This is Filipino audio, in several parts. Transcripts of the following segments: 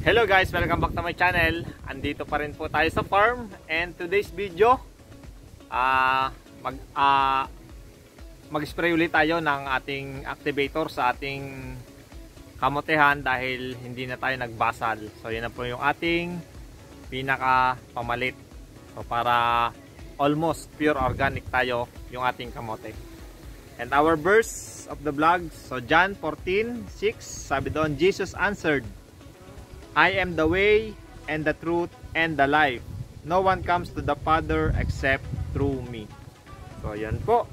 Hello guys, welcome back to my channel. Andito pa rin po tayo sa farm and today's video ah mag ah mag-spray ulit tayo ng ating activator sa ating kamotehan dahil hindi na tayo nagbasal. So yun na po yung ating pinaka pamalit. So para almost pure organic tayo yung ating kamote. And our verse of the vlog, so John 14:6, sabi doon, Jesus answered, I am the way and the truth and the life. No one comes to the Father except through me. So, yan po.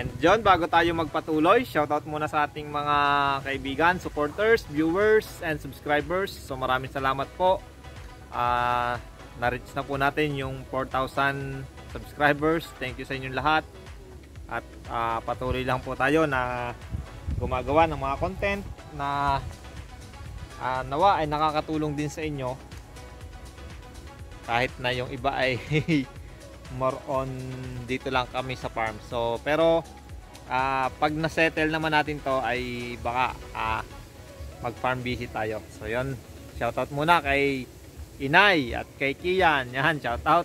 And John, bago tayo magpatuloy, shoutout muna sa ating mga kaibigan, supporters, viewers, and subscribers. So, maraming salamat po. Uh, na-reach na po natin yung 4,000 subscribers. Thank you sa inyong lahat. At uh, patuloy lang po tayo na gumagawa ng mga content na uh, nawa ay nakakatulong din sa inyo. Kahit na yung iba ay more on dito lang kami sa farm. So, pero uh, pag na-settle naman natin to ay baka uh, mag-farm visit tayo. So, yon Shoutout muna kay Inay at kay Kian. Yan, shoutout.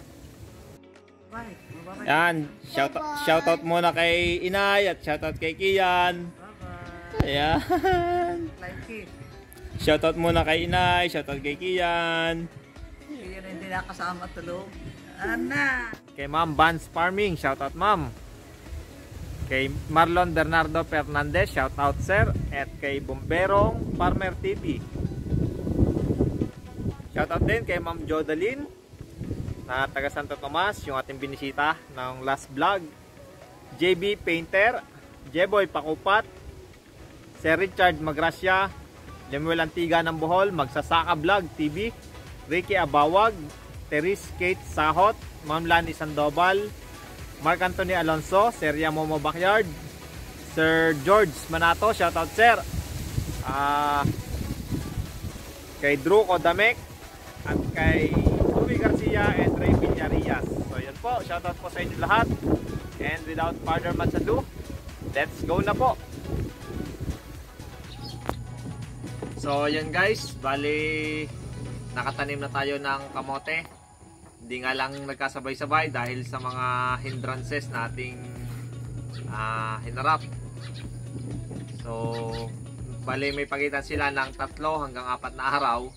Yan, shoutout, shoutout muna kay Inay at shoutout kay Kian. Ayan. Shoutout muna kay Inay, shoutout kay Kian. Hindi na hindi nakasama tulog. Ana! Kay Ma'am Vance Farming, shoutout Ma'am. Kay Marlon Bernardo Fernandez, shoutout sir. At kay Bomberong Farmer TV. Shoutout din kay Ma'am Jodalyn na taga Santo Tomas, yung ating binisita ng last vlog. JB Painter, Jeboy Pakupat, Sir Richard Magracia, Lemuel Antiga ng Bohol, Magsasaka Vlog TV, Ricky Abawag, Teris Kate Sahot, Ma'am Lani Sandoval, Mark Anthony Alonso, Sir Yamomo Backyard, Sir George Manato, shoutout sir. Ah, kay Drew Kodamek at kay Ruby Garcia and Ray Piñarias. So yun po, shoutout po sa inyo lahat. And without further much ado, let's go na po. So yun guys, bali nakatanim na tayo ng kamote. Hindi nga lang nagkasabay-sabay dahil sa mga hindrances na ating uh, hinarap. So, bali may pagitan sila ng tatlo hanggang apat na araw.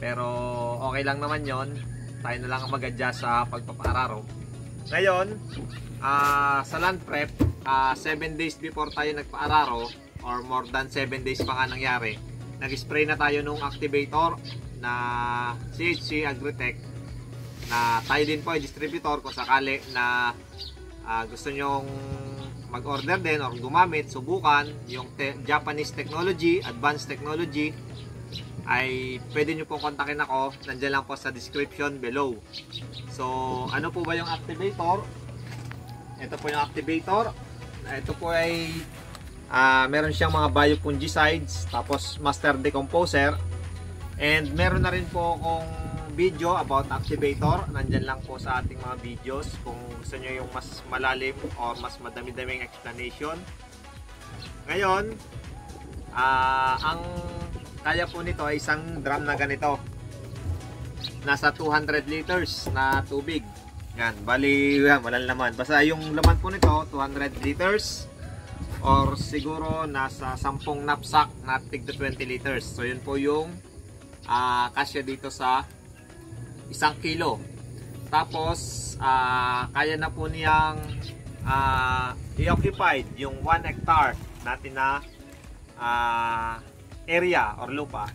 Pero okay lang naman yon Tayo na lang mag sa pagpapaararo. Ngayon, uh, sa land prep, 7 uh, days before tayo nagpaararo or more than 7 days pa nga nangyari, nag-spray na tayo nung activator na CHC Agritech na tayo din po ay distributor kung sakali na uh, gusto nyong mag-order din or gumamit, subukan yung te Japanese technology, advanced technology ay pwede nyo pong kontakin ako. Nandiyan lang po sa description below. So ano po ba yung activator? Ito po yung activator. Ito po ay uh, meron siyang mga biofungicides tapos master decomposer. And meron na rin po akong video about activator. Nandyan lang po sa ating mga videos kung gusto nyo yung mas malalim or mas madami-daming explanation. Ngayon, uh, ang kaya po nito ay isang drum na ganito. Nasa 200 liters na tubig. Yan, bali, yan, walang laman. Basta yung laman po nito, 200 liters or siguro nasa 10 knapsack na tig 20 liters. So yun po yung uh, kasya dito sa isang kilo. Tapos, uh, kaya na po niyang uh, i-occupied yung 1 hectare natin na uh, area or lupa.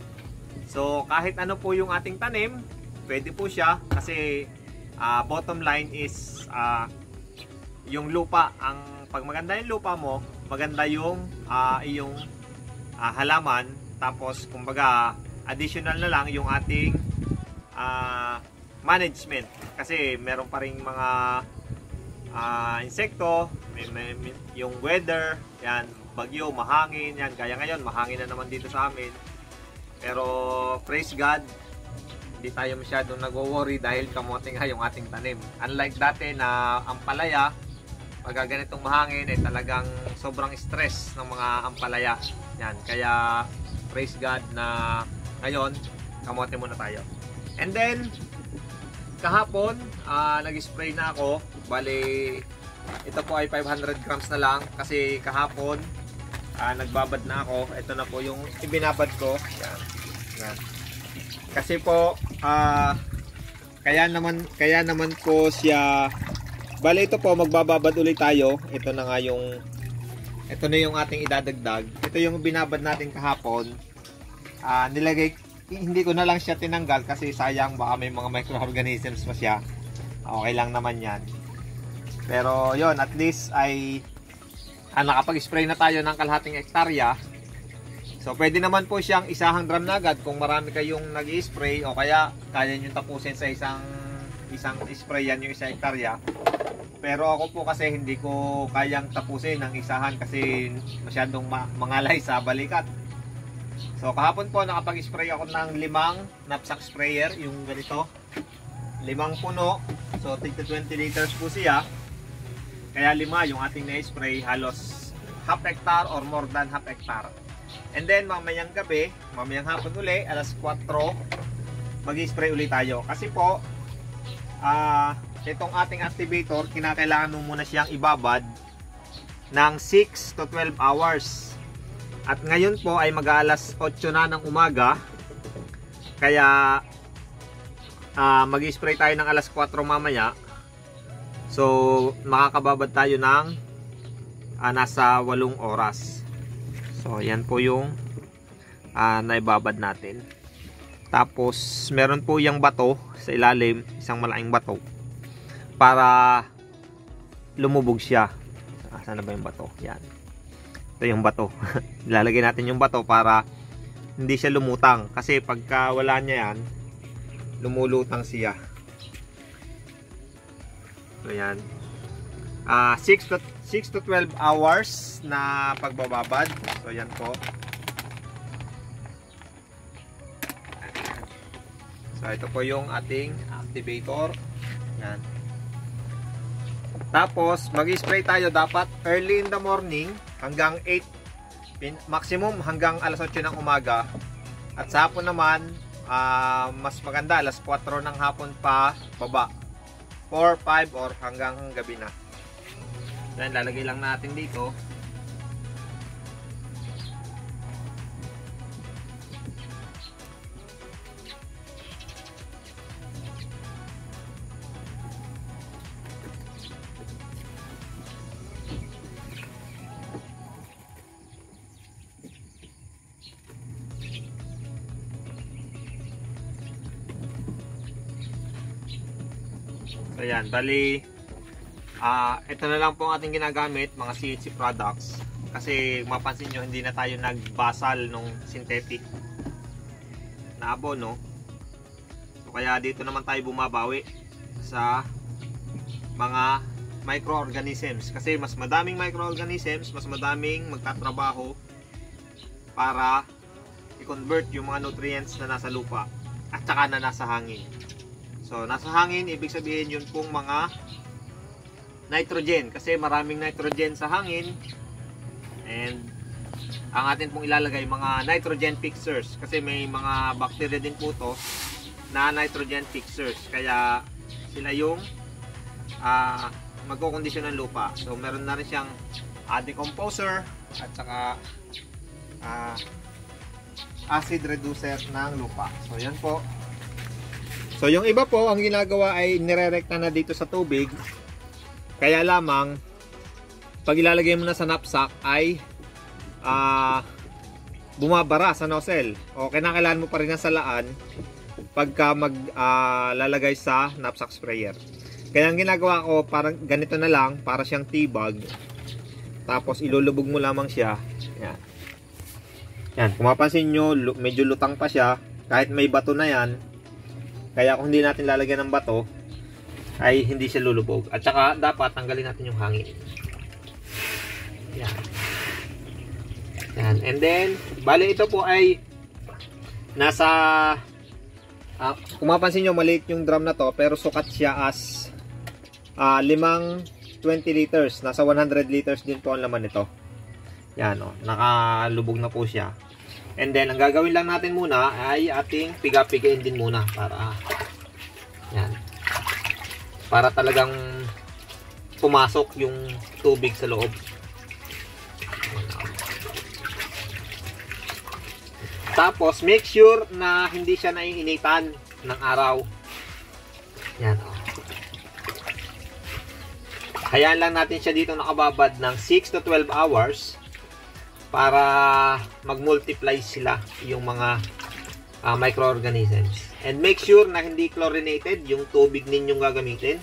So, kahit ano po yung ating tanim, pwede po siya kasi uh, bottom line is uh, yung lupa. Ang pag maganda yung lupa mo, maganda yung uh, iyong uh, halaman. Tapos, kumbaga, additional na lang yung ating uh, management kasi meron pa ring mga uh, insekto may, may, may, yung weather yan bagyo mahangin yan kaya ngayon mahangin na naman dito sa amin pero praise God hindi tayo masyadong nagwo-worry dahil kamote nga yung ating tanim unlike dati na ang palaya pagka ganitong mahangin ay talagang sobrang stress ng mga ampalaya. Yan, kaya praise God na ngayon kamote muna tayo. And then kahapon ah, nag-spray na ako. Bali ito po ay 500 grams na lang kasi kahapon ah, nagbabad na ako. Ito na po yung ibinabad ko. Yan. Yan. Kasi po ah kaya naman kaya naman po siya Bale ito po magbababad ulit tayo. Ito na nga yung ito na yung ating idadagdag. Ito yung binabad natin kahapon. Ah, nilagay hindi ko na lang siya tinanggal kasi sayang baka may mga microorganisms pa siya. Okay lang naman 'yan. Pero 'yon, at least ay ah, nakapag-spray na tayo ng kalahating hektarya. So pwede naman po siyang isahang drum na agad kung marami kayong nag-spray o kaya kaya niyo tapusin sa isang isang spray yan yung isang hektarya. Pero ako po kasi hindi ko kayang tapusin ng isahan kasi masyadong ma- mangalay sa balikat. So kahapon po nakapag-spray ako ng limang knapsack sprayer, yung ganito. Limang puno. So tigta 20 liters po siya. Kaya lima yung ating na-spray halos half hectare or more than half hectare. And then mamayang gabi, mamayang hapon uli, alas 4, mag-spray ulit tayo. Kasi po, ah itong ating activator, kinakailangan mo muna siyang ibabad ng 6 to 12 hours. At ngayon po ay mag-aalas 8 na ng umaga. Kaya ah, mag-spray tayo ng alas 4 mamaya. So makakababad tayo ng ah, nasa 8 oras. So yan po yung ah, naibabad natin. Tapos meron po yung bato sa ilalim, isang malaking bato para lumubog siya. Ah, na ba yung bato? Yan. Ito yung bato. Ilalagay natin yung bato para hindi siya lumutang. Kasi pagka wala niya yan, lumulutang siya. So yan. Ah, 6 to 6 to 12 hours na pagbababad. So yan po. So ito po yung ating activator. Yan. Tapos, mag-spray tayo dapat early in the morning hanggang 8 pin- maximum hanggang alas 8 ng umaga. At sa hapon naman, ah, mas maganda alas 4 ng hapon pa baba. 4, 5 or hanggang gabi na. Yan, lalagay lang natin dito. So yan, bali ah ito na lang po ang ating ginagamit, mga CHC products. Kasi mapansin nyo, hindi na tayo nagbasal nung synthetic na abono. So kaya dito naman tayo bumabawi sa mga microorganisms. Kasi mas madaming microorganisms, mas madaming magtatrabaho para i-convert yung mga nutrients na nasa lupa at saka na nasa hangin. So, nasa hangin, ibig sabihin yun pong mga nitrogen. Kasi maraming nitrogen sa hangin. And, ang atin pong ilalagay, mga nitrogen fixers. Kasi may mga bacteria din po to na nitrogen fixers. Kaya, sila yung ah magkukondisyon ng lupa. So, meron na rin siyang ah, decomposer at saka ah, acid reducer ng lupa. So, yan po. So yung iba po, ang ginagawa ay nirerekta na dito sa tubig. Kaya lamang, pag ilalagay mo na sa knapsack ay ah bumabara sa nozzle. O kinakailangan mo pa rin ng salaan pagka maglalagay sa knapsack sprayer. Kaya ang ginagawa ko, parang ganito na lang, para siyang tibag. Tapos ilulubog mo lamang siya. Yan. Yan, kung mapansin nyo, medyo lutang pa siya. Kahit may bato na yan, kaya kung hindi natin lalagyan ng bato, ay hindi siya lulubog. At saka dapat tanggalin natin yung hangin. Yan. Yan. And then, bali ito po ay nasa ah, kung mapansin nyo, maliit yung drum na to, pero sukat siya as ah, limang 20 liters. Nasa 100 liters din po ang laman nito. Yan o, nakalubog na po siya. And then, ang gagawin lang natin muna ay ating piga-pigain din muna para yan. Para talagang pumasok yung tubig sa loob. Tapos, make sure na hindi siya naiinitan ng araw. Yan o. Hayaan lang natin siya dito nakababad ng 6 to 12 hours para mag-multiply sila yung mga uh, microorganisms. And make sure na hindi chlorinated yung tubig ninyong gagamitin.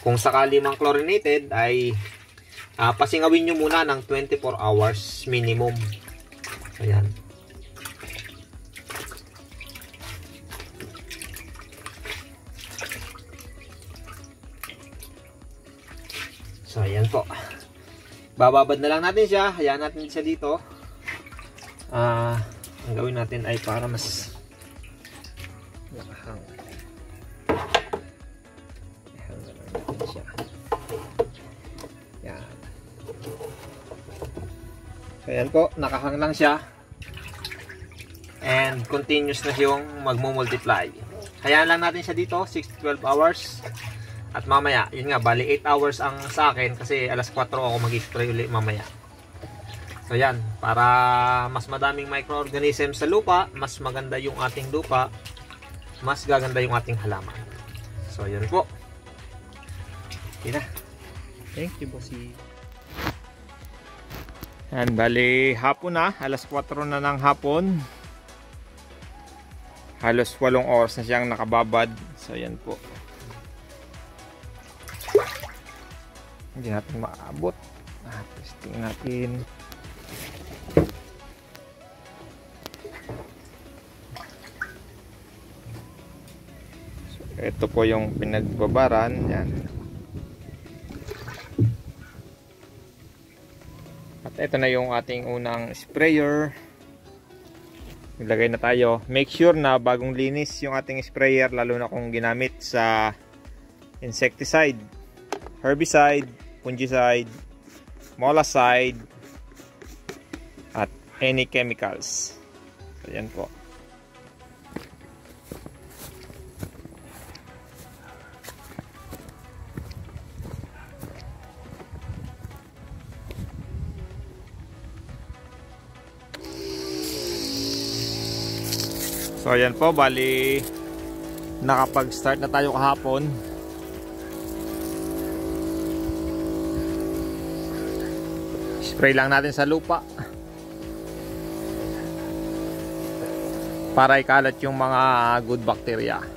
Kung sakali mang chlorinated ay uh, pasingawin nyo muna ng 24 hours minimum. Ayan. So, ayan po. Bababad na lang natin siya. Hayaan natin siya dito. Ah, ang gawin natin ay para mas nakahang. Ihang na lang natin siya. Yan. So, ayan po. Nakahang lang siya. And continuous na siyang magmumultiply. Hayaan lang natin siya dito. 6 to 12 hours. At mamaya, yun nga, bali 8 hours ang sa akin kasi alas 4 ako mag-spray ulit mamaya. So yan, para mas madaming microorganisms sa lupa, mas maganda yung ating lupa, mas gaganda yung ating halaman. So yun po. Na. Thank you, Bossy. Yan, bali hapon na, alas 4 na ng hapon. Halos 8 oras na siyang nakababad. So yan po. Hindi natin maabot. Ah, testing natin. So, ito po yung pinagbabaran. Yan. At ito na yung ating unang sprayer. Ilagay na tayo. Make sure na bagong linis yung ating sprayer lalo na kung ginamit sa insecticide herbicide fungicide, molaside, at any chemicals. So, yan po. So ayan po, bali nakapag-start na tayo kahapon. Spray lang natin sa lupa. Para ikalat yung mga good bacteria